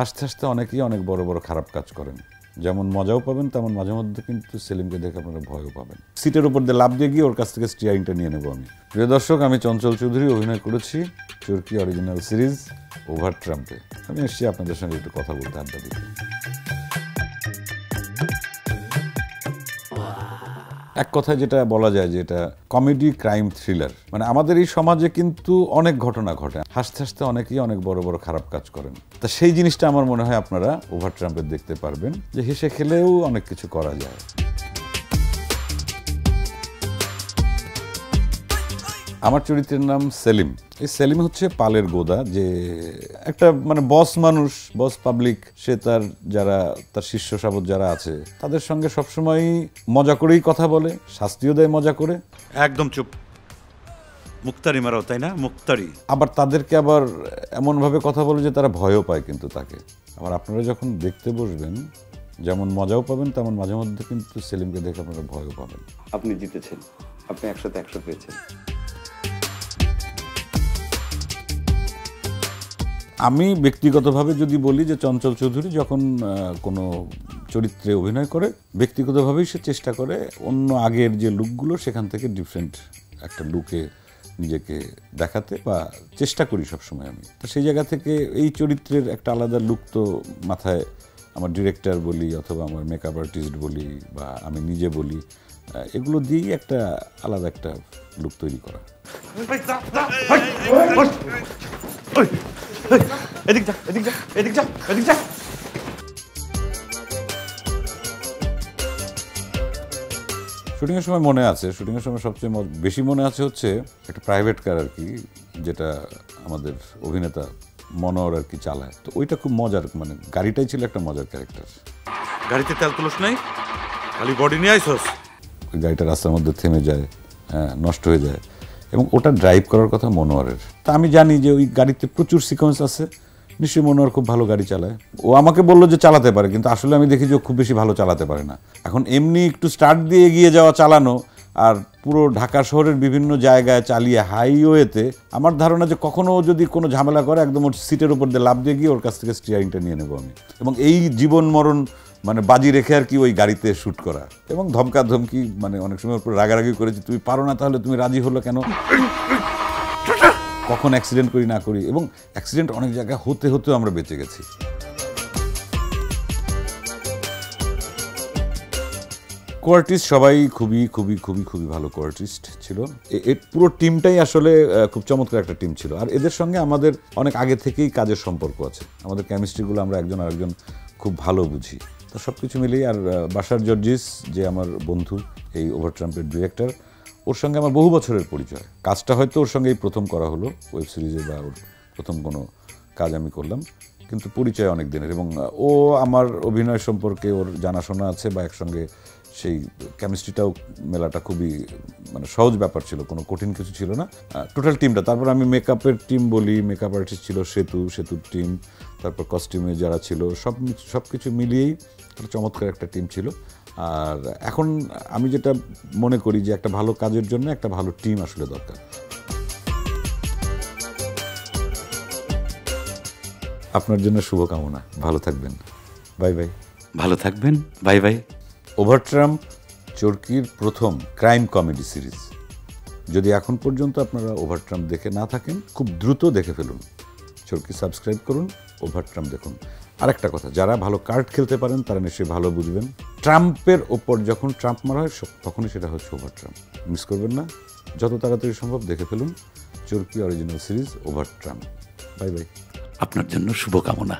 হাসতে হাসতে অনেকেই অনেক বড় বড় খারাপ কাজ করেন। যেমন মজাও পাবেন, তেমন মাঝে মধ্যে কিন্তু সেলিমকে দেখে আপনারা ভয়ও পাবেন। সিটের উপর দিয়ে লাভ দিয়ে গিয়ে ওর কাছ থেকে স্টিয়ারিংটা নিয়ে নেব আমি। প্রিয় দর্শক, আমি চঞ্চল চৌধুরী অভিনয় করেছি চুরকি অরিজিনাল সিরিজ ওভার ট্রাম্পে আমি এসেছি আপনাদের সঙ্গে একটু কথা বলতে, আড্ডা দিতে। এক কথা যেটা বলা যায় যে এটা কমেডি ক্রাইম থ্রিলার মানে আমাদের এই সমাজে কিন্তু অনেক ঘটনা ঘটে। হাসতে হাসতে অনেকেই অনেক বড় বড় খারাপ কাজ করেন। তা সেই জিনিসটা আমার মনে হয় আপনারা ওভার ট্রাম্পের দেখতে পারবেন যে হেসে খেলেও অনেক কিছু করা যায়। আমার চরিত্রের নাম সেলিম। এই সেলিম হচ্ছে পালের গোদা যে একটা মানে বস মানুষ বস পাবলিক সে তার যারা তার শিষ্য সাবত যারা আছে তাদের সঙ্গে সবসময় মজা করেই কথা বলে শাস্তিও দেয় মজা করে। একদম চুপ। মুক্তারি মারাও তাই না? মুক্তারি আবার তাদেরকে আবার এমনভাবে কথা বলে যে তারা ভয়ও পায় কিন্তু তাকে। আবার আপনারা যখন দেখতে বসবেন যেমন মজাও পাবেন তেমন মাঝে মধ্যে কিন্তু সেলিমকে দেখে আপনারা ভয়ও পাবেন। আপনি জিতেছেন। আপনি একশোতে একশো পেয়েছেন। আমি ব্যক্তিগতভাবে যদি বলি যে চঞ্চল চৌধুরী যখন কোনো চরিত্রে অভিনয় করে ব্যক্তিগতভাবেই সে চেষ্টা করে অন্য আগের যে লুকগুলো সেখান থেকে ডিফারেন্ট একটা লুকে নিজেকে দেখাতে বা চেষ্টা করি সবসময় আমি তো সেই জায়গা থেকে এই চরিত্রের একটা আলাদা লুক তো মাথায় আমার ডিরেক্টর বলি অথবা আমার মেকআপ আর্টিস্ট বলি বা আমি নিজে বলি এগুলো দিয়েই একটা আলাদা একটা লুক তৈরি করা এদিক যা এদিক যা এদিক যা এদিক যা শুটিংয়ের সময় মনে আছে শুটিংয়ের সময় সবচেয়ে ম- বেশি মনে আছে হচ্ছে একটা প্রাইভেট কার আর কি যেটা আমাদের অভিনেতা মনোহর আর কি চালায়। তো ওইটা খুব মজার মানে গাড়িটাই ছিল একটা মজার ক্যারেক্টার গাড়িতে তেল তুলস নাই খালি বডি নিয়ে আইসস। ওই গাড়িটা রাস্তার মধ্যে থেমে যায় হ্যাঁ নষ্ট হয়ে যায়। এবং ওটা ড্রাইভ করার কথা মনোহরের তা আমি জানি যে ওই গাড়িতে প্রচুর সিকোয়েন্স আছে। নিশ্চয়ই মনোহর খুব ভালো গাড়ি চালায়। ও আমাকে বলল যে চালাতে পারে, কিন্তু আসলে আমি দেখি যে ও খুব বেশি ভালো চালাতে পারে না। এখন এমনি একটু স্টার্ট দিয়ে এগিয়ে যাওয়া চালানো আর পুরো ঢাকা শহরের বিভিন্ন জায়গায় চালিয়ে হাইওয়েতে আমার ধারণা যে কখনো ও যদি কোনো ঝামেলা করে, একদম ওর সিটের উপর দিয়ে লাভ দিয়ে গিয়ে ওর কাছ থেকে স্টিয়ারিংটা নিয়ে নেব আমি। এবং এই জীবন মরণ মানে বাজি রেখে আর কি ওই গাড়িতে শ্যুট করা। এবং ধমকা ধমকি মানে অনেক সময় রাগারাগি করেছি, তুমি পারো না তাহলে তুমি রাজি হলো কেন? কখন অ্যাক্সিডেন্ট করি না করি। এবং অ্যাক্সিডেন্ট অনেক জায়গায় হতে হতেও আমরা বেঁচে গেছি। কোয়ার্টিস্ট সবাই খুবই খুবই খুবই খুবই ভালো কোয়ার্টিস্ট ছিল। এর পুরো টিমটাই আসলে খুব চমৎকার একটা টিম ছিল। আর এদের সঙ্গে আমাদের অনেক আগে থেকেই কাজের সম্পর্ক আছে। আমাদের কেমিস্ট্রিগুলো আমরা একজন আরেকজন খুব ভালো বুঝি। তো সব কিছু মিলিয়ে আর বাসার জর্জিস, যে আমার বন্ধু, এই ওভার ট্রাম্পের ডিরেক্টর, ওর সঙ্গে আমার বহু বছরের পরিচয়। কাজটা হয়তো ওর সঙ্গেই প্রথম করা হলো ওয়েব সিরিজে বা ওর প্রথম কোনো কাজ আমি করলাম, কিন্তু পরিচয় অনেক দিনের এবং ও আমার অভিনয় সম্পর্কে ওর জানাশোনা আছে বা একসঙ্গে সেই কেমিস্ট্রিটাও মেলাটা খুবই মানে সহজ ব্যাপার ছিল, কোনো কঠিন কিছু ছিল না। টোটাল টিমটা তারপর আমি মেকআপের টিম বলি মেকআপ আর্টিস্ট ছিল সেতু, সেতুর টিম তারপর কস্টিউমে যারা ছিল সব সব কিছু মিলিয়েই একটা চমৎকার একটা টিম ছিল। আর এখন আমি যেটা মনে করি যে একটা ভালো কাজের জন্য একটা ভালো টিম আসলে দরকার। আপনার জন্য শুভকামনা। ভালো থাকবেন। Bye bye. ভালো থাকবেন। Bye bye. ওভার ট্রাম্প চরকির প্রথম ক্রাইম কমেডি সিরিজ যদি এখন পর্যন্ত আপনারা ওভার ট্রাম্প দেখে না থাকেন খুব দ্রুত দেখে ফেলুন। চরকি সাবস্ক্রাইব করুন ওভার ট্রাম্প দেখুন। আরেকটা কথা, যারা ভালো কার্ড খেলতে পারেন, তারা নিশ্চয়ই ভালো বুঝবেন। ট্রাম্পের ওপর যখন ট্রাম্প মারা হয় তখনই সেটা হচ্ছে ওভার ট্রাম্প মিস করবেন না। যত তাড়াতাড়ি সম্ভব দেখে ফেলুন Chorki original series Overtrump bye bye. আপনার জন্য শুভকামনা।